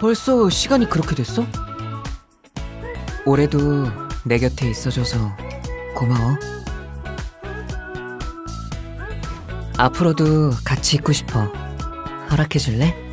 벌써 시간이 그렇게 됐어? 올해도 내 곁에 있어줘서 고마워. 앞으로도 같이 있고 싶어. 허락해줄래?